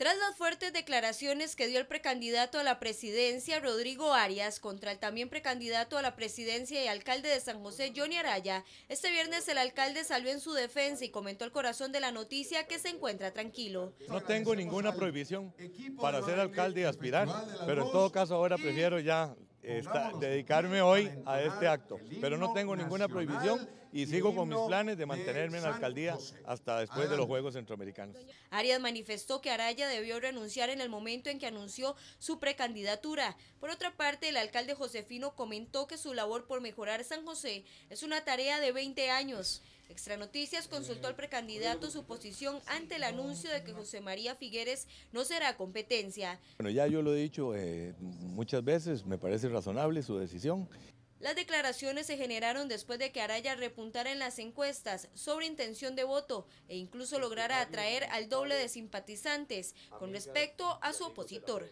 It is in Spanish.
Tras las fuertes declaraciones que dio el precandidato a la presidencia, Rodrigo Arias, contra el también precandidato a la presidencia y alcalde de San José, Johnny Araya, este viernes el alcalde salió en su defensa y comentó al corazón de la noticia que se encuentra tranquilo. No tengo ninguna prohibición para ser alcalde y aspirar, pero en todo caso ahora prefiero ya dedicarme hoy a este acto, pero no tengo ninguna prohibición y sigo con mis planes de mantenerme en la alcaldía hasta después de los Juegos Centroamericanos. Arias manifestó que Araya debió renunciar en el momento en que anunció su precandidatura. Por otra parte, el alcalde Josefino comentó que su labor por mejorar San José es una tarea de 20 años. Extra Noticias consultó al precandidato su posición ante el anuncio de que José María Figueres no será competencia. Bueno, ya yo lo he dicho eh, muchas veces, me parece razonable su decisión. Las declaraciones se generaron después de que Araya repuntara en las encuestas sobre intención de voto e incluso lograra atraer al doble de simpatizantes con respecto a su opositor.